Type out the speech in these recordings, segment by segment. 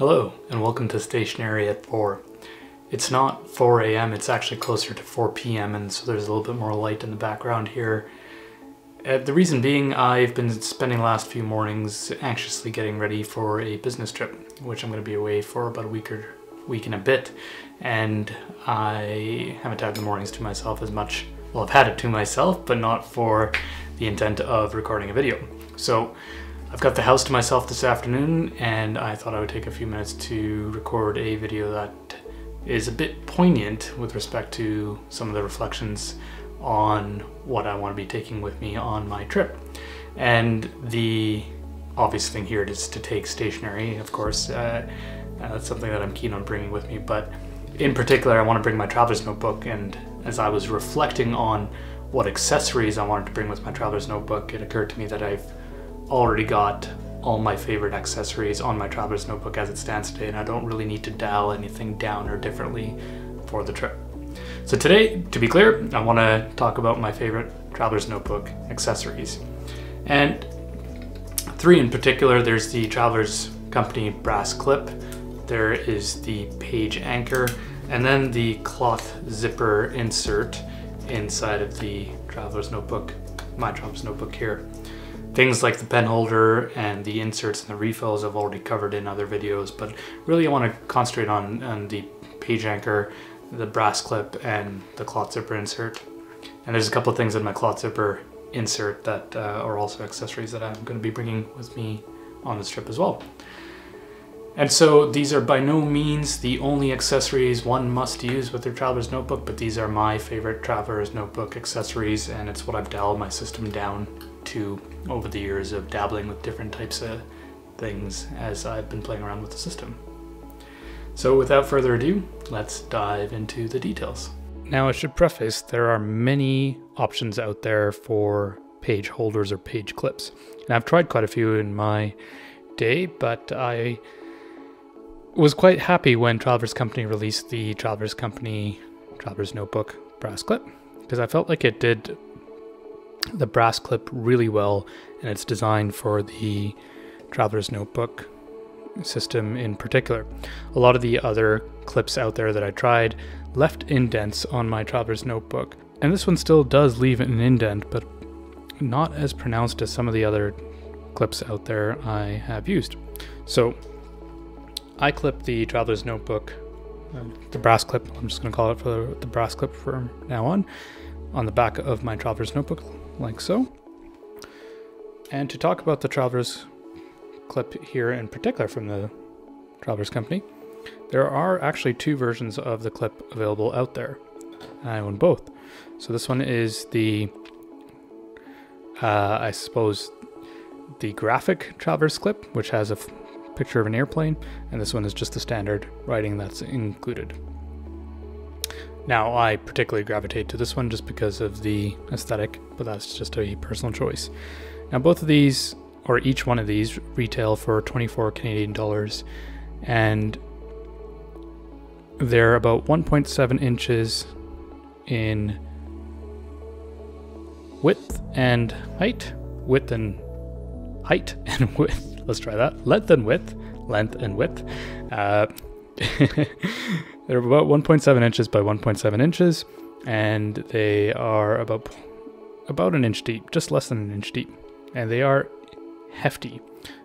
Hello, and welcome to Stationery at 4. It's not 4 a.m., it's actually closer to 4 p.m., and so there's a little bit more light in the background here. Uh, the reason being, I've been spending the last few mornings anxiously getting ready for a business trip, which I'm going to be away for about a week or week and a bit, and I haven't had the mornings to myself as much. Well, I've had it to myself, but not for the intent of recording a video. So I've got the house to myself this afternoon and I thought I would take a few minutes to record a video that is a bit poignant with respect to some of the reflections on what I want to be taking with me on my trip. And the obvious thing here is to take stationery, of course. Uh, uh, that's something that I'm keen on bringing with me. But in particular, I want to bring my traveler's notebook. And as I was reflecting on what accessories I wanted to bring with my traveler's notebook, it occurred to me that I've already got all my favorite accessories on my traveler's notebook as it stands today and I don't really need to dial anything down or differently for the trip. So today, to be clear, I want to talk about my favorite traveler's notebook accessories. And three in particular, there's the Traveler's Company brass clip, there is the page anchor, and then the cloth zipper insert inside of the Traveler's Notebook, my Traveler's Notebook here. Things like the pen holder and the inserts and the refills I've already covered in other videos, but really I want to concentrate on, on the page anchor, the brass clip, and the cloth zipper insert. And there's a couple of things in my cloth zipper insert that uh, are also accessories that I'm going to be bringing with me on this trip as well. And so these are by no means the only accessories one must use with their traveler's notebook, but these are my favorite traveler's notebook accessories, and it's what I've dialed my system down to over the years of dabbling with different types of things as I've been playing around with the system. So without further ado, let's dive into the details. Now I should preface, there are many options out there for page holders or page clips. And I've tried quite a few in my day, but I was quite happy when Traveler's Company released the Traveler's Company Traveler's Notebook brass clip because I felt like it did the brass clip really well and it's designed for the Traveler's Notebook system in particular. A lot of the other clips out there that I tried left indents on my Traveler's Notebook and this one still does leave an indent but not as pronounced as some of the other clips out there I have used. So I clip the Traveler's Notebook, uh, the brass clip, I'm just going to call it for the brass clip from now on, on the back of my Traveler's Notebook, like so. And to talk about the Traveler's clip here in particular from the Traveler's Company, there are actually two versions of the clip available out there. I own both. So this one is the, uh, I suppose, the graphic Traveler's clip, which has a picture of an airplane, and this one is just the standard writing that's included. Now, I particularly gravitate to this one just because of the aesthetic, but that's just a personal choice. Now, both of these, or each one of these, retail for 24 Canadian dollars, and they're about 1.7 inches in width and height, width and height and width Let's try that. Length and width. Length and width. Uh, they're about 1.7 inches by 1.7 inches, and they are about about an inch deep, just less than an inch deep, and they are hefty.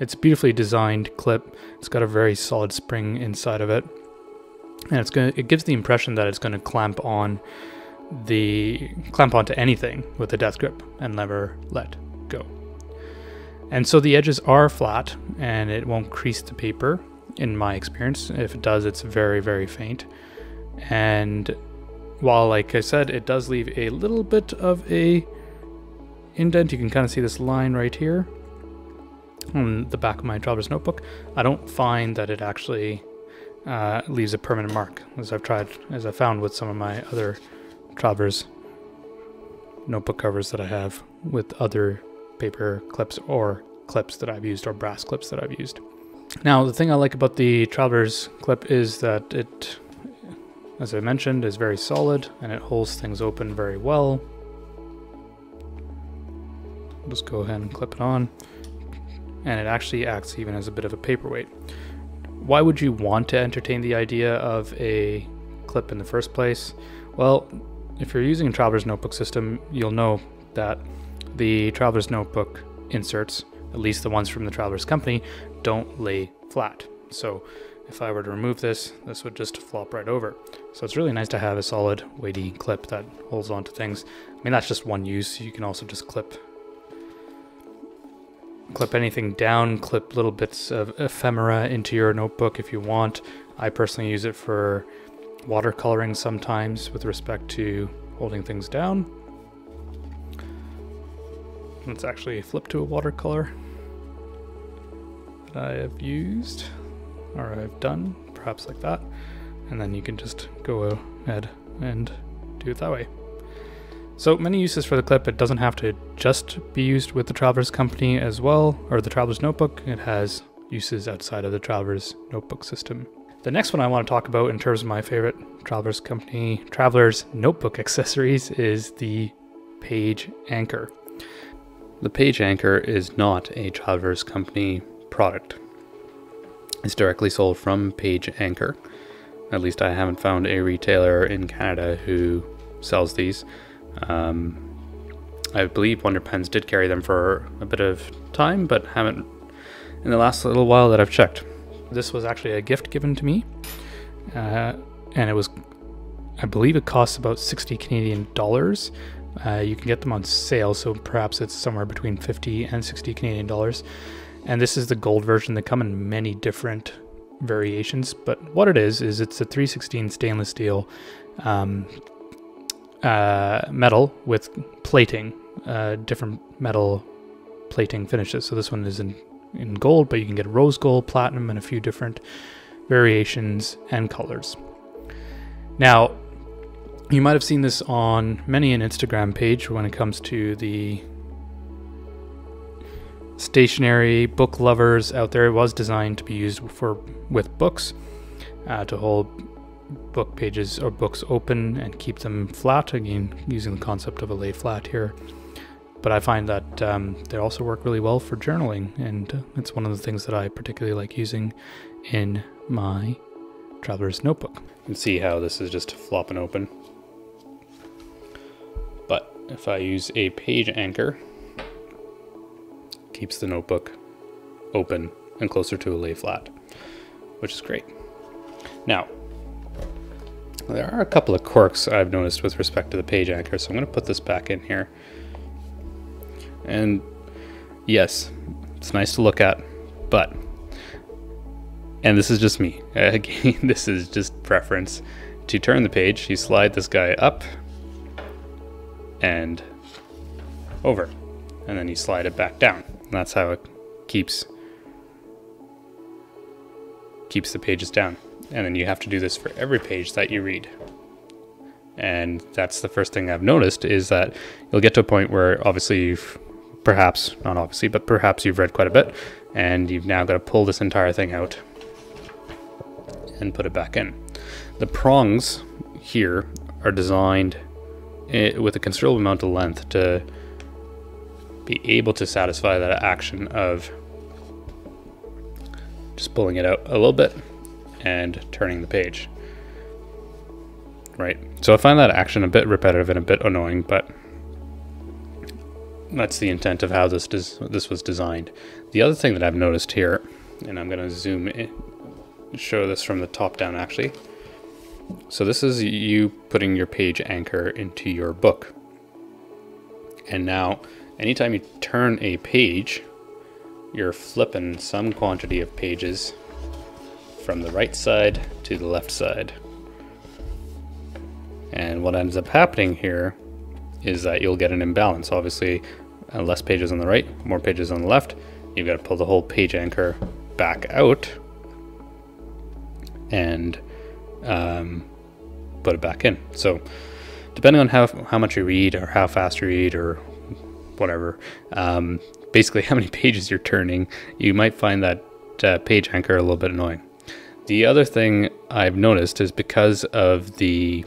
It's beautifully designed clip. It's got a very solid spring inside of it, and it's going it gives the impression that it's going to clamp on the clamp onto anything with a death grip and never let go. And so the edges are flat and it won't crease the paper in my experience. If it does, it's very, very faint. And while, like I said, it does leave a little bit of a indent, you can kind of see this line right here on the back of my traveler's notebook. I don't find that it actually uh, leaves a permanent mark, as I've tried, as I found with some of my other traveler's notebook covers that I have with other paper clips or clips that I've used or brass clips that I've used. Now, the thing I like about the Traveler's clip is that it, as I mentioned, is very solid and it holds things open very well. Just go ahead and clip it on. And it actually acts even as a bit of a paperweight. why would you want to entertain the idea of a clip in the first place? Well, if you're using a Traveler's Notebook system, you'll know that the Traveler's Notebook inserts, at least the ones from the Traveler's Company, don't lay flat. So if I were to remove this, this would just flop right over. So it's really nice to have a solid weighty clip that holds onto things. I mean, that's just one use. You can also just clip clip anything down, clip little bits of ephemera into your notebook if you want. I personally use it for watercoloring sometimes with respect to holding things down. Let's actually flip to a watercolor I have used or I've done, perhaps like that. And then you can just go ahead and do it that way. So many uses for the clip. It doesn't have to just be used with the Traveler's Company as well, or the Traveler's Notebook. It has uses outside of the Traveler's Notebook system. The next one I want to talk about in terms of my favorite Traveler's Company Traveler's Notebook accessories is the Page Anchor. The Page Anchor is not a Traveler's Company product. It's directly sold from Page Anchor. At least I haven't found a retailer in Canada who sells these. Um, I believe Wonder Pens did carry them for a bit of time, but haven't in the last little while that I've checked. This was actually a gift given to me, uh, and it was, I believe, it costs about 60 Canadian dollars. Uh, you can get them on sale, so perhaps it's somewhere between 50 and 60 Canadian dollars. And this is the gold version. They come in many different variations, but what it is is it's a 316 stainless steel um, uh, metal with plating, uh, different metal plating finishes. So this one is in, in gold, but you can get rose gold, platinum, and a few different variations and colors. Now, you might have seen this on many an Instagram page when it comes to the stationery book lovers out there. It was designed to be used for with books uh, to hold book pages or books open and keep them flat, again, using the concept of a lay flat here. But I find that um, they also work really well for journaling, and it's one of the things that I particularly like using in my traveler's notebook. You can see how this is just flopping open. But if I use a page anchor, keeps the notebook open and closer to a lay flat, which is great. Now, there are a couple of quirks I've noticed with respect to the page anchor, so I'm going to put this back in here. And yes, it's nice to look at, but, and this is just me, again, this is just preference. To turn the page, you slide this guy up and over, and then you slide it back down. And that's how it keeps keeps the pages down and then you have to do this for every page that you read. And that's the first thing I've noticed is that you'll get to a point where obviously you've perhaps, not obviously, but perhaps you've read quite a bit and you've now got to pull this entire thing out and put it back in. The prongs here are designed eh, with a considerable amount of length to be able to satisfy that action of just pulling it out a little bit and turning the page. Right, so I find that action a bit repetitive and a bit annoying, but that's the intent of how this this was designed. The other thing that I've noticed here, and I'm going to zoom in, show this from the top down actually. So this is you putting your page anchor into your book. And now, anytime you turn a page, you're flipping some quantity of pages from the right side to the left side. And what ends up happening here is that you'll get an imbalance. Obviously, uh, less pages on the right, more pages on the left. You've got to pull the whole page anchor back out and um, put it back in. So, depending on how, how much you read or how fast you read or whatever, um, basically how many pages you're turning, you might find that uh, page anchor a little bit annoying. The other thing I've noticed is because of the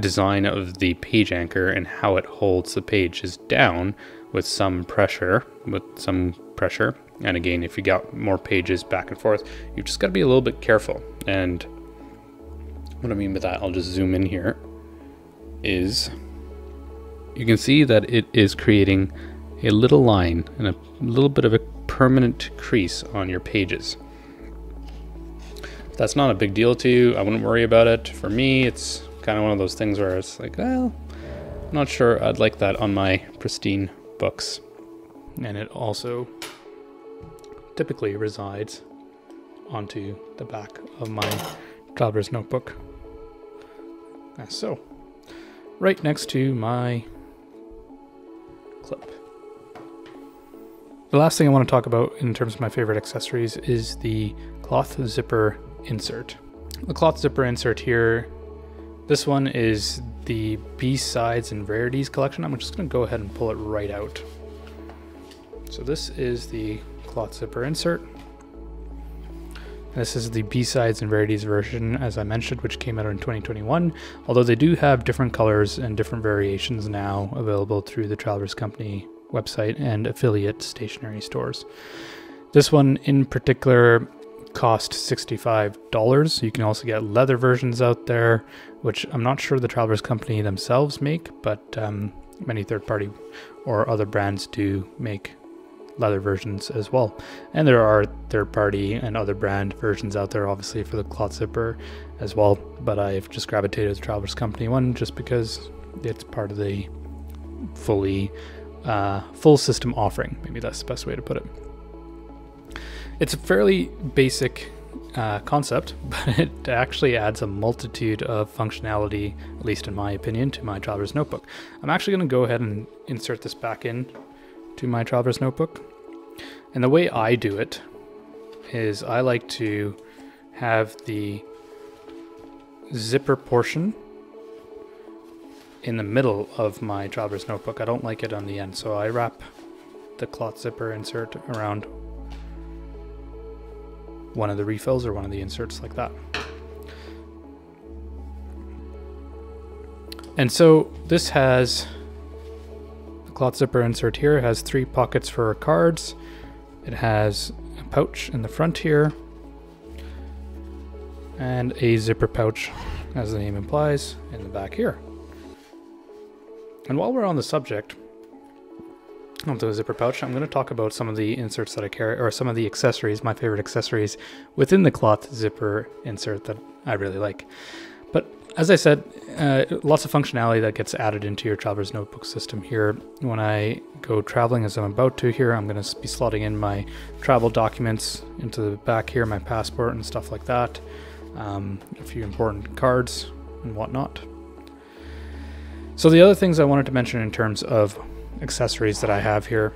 design of the page anchor and how it holds the pages down with some pressure, with some pressure, And again, if you got more pages back and forth, you've just got to be a little bit careful. And what I mean by that, I'll just zoom in here, is you can see that it is creating a little line and a little bit of a permanent crease on your pages. That's not a big deal to you, I wouldn't worry about it. For me, it's kind of one of those things where it's like, well, I'm not sure I'd like that on my pristine books. And it also typically resides onto the back of my traveler's notebook. As so, right next to my clip. The last thing I want to talk about in terms of my favorite accessories is the cloth zipper insert. The cloth zipper insert here, this one is the B-Sides and Rarities collection. I'm just going to go ahead and pull it right out. So this is the cloth zipper insert. This is the B-Sides and Rarities version, as I mentioned, which came out in 2021, although they do have different colors and different variations now available through the Travelers Company website and affiliate stationery stores. This one in particular cost $65. You can also get leather versions out there, which I'm not sure the Travelers Company themselves make, but um, many third party or other brands do make leather versions as well. And there are third party and other brand versions out there, obviously, for the cloth zipper as well. But I've just gravitated to Travelers Company one just because it's part of the fully uh, full system offering. Maybe that's the best way to put it. It's a fairly basic uh, concept, but it actually adds a multitude of functionality, at least in my opinion, to my Traveler's Notebook. I'm actually going to go ahead and insert this back in to my Traveler's Notebook. And the way I do it is I like to have the zipper portion in the middle of my Traveler's Notebook. I don't like it on the end, so I wrap the cloth zipper insert around one of the refills or one of the inserts like that. And so this has the cloth zipper insert here has three pockets for cards. It has a pouch in the front here and a zipper pouch, as the name implies, in the back here. And while we're on the subject of the zipper pouch, I'm going to talk about some of the inserts that I carry, or some of the accessories, my favorite accessories within the cloth zipper insert that I really like. As I said, uh, lots of functionality that gets added into your traveler's notebook system here. When I go traveling, as I'm about to here, I'm going to be slotting in my travel documents into the back here, my passport and stuff like that, um, a few important cards and whatnot. So the other things I wanted to mention in terms of accessories that I have here,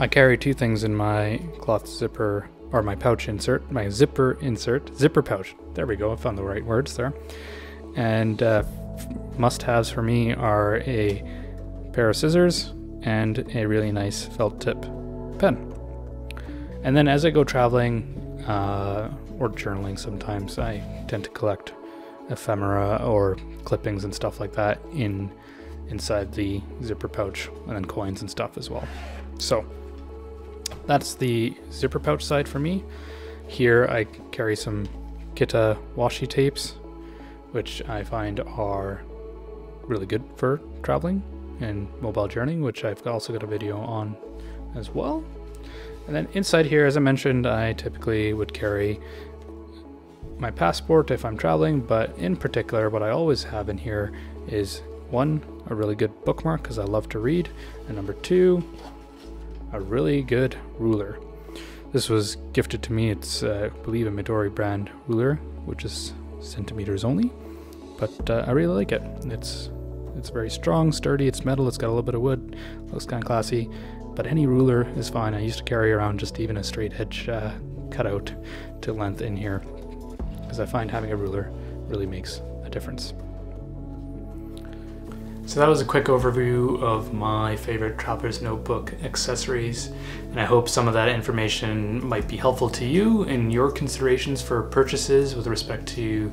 I carry two things in my cloth zipper or my pouch insert, my zipper insert, zipper pouch. There we go, I found the right words there. And uh, must haves for me are a pair of scissors and a really nice felt tip pen. And then as I go traveling uh, or journaling, sometimes I tend to collect ephemera or clippings and stuff like that in inside the zipper pouch and then coins and stuff as well. So that's the zipper pouch side for me. Here I carry some Kitta washi tapes, which I find are really good for traveling and mobile journeying, which I've also got a video on as well. And then inside here, as I mentioned, I typically would carry my passport if I'm traveling, but in particular, what I always have in here is one, a really good bookmark because I love to read, and number two, a really good ruler. This was gifted to me. It's, uh, I believe, a Midori brand ruler, which is centimeters only, but uh, I really like it. It's it's very strong, sturdy. It's metal. It's got a little bit of wood. Looks kind of classy. But any ruler is fine. I used to carry around just even a straight edge uh, cutout to length in here because I find having a ruler really makes a difference. So that was a quick overview of my favorite Traveler's Notebook accessories, and I hope some of that information might be helpful to you in your considerations for purchases with respect to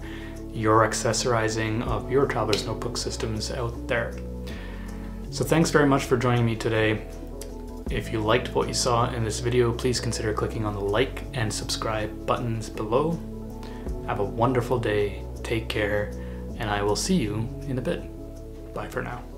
your accessorizing of your Traveler's Notebook systems out there. So thanks very much for joining me today. If you liked what you saw in this video, please consider clicking on the like and subscribe buttons below. Have a wonderful day, take care, and I will see you in a bit. Bye for now.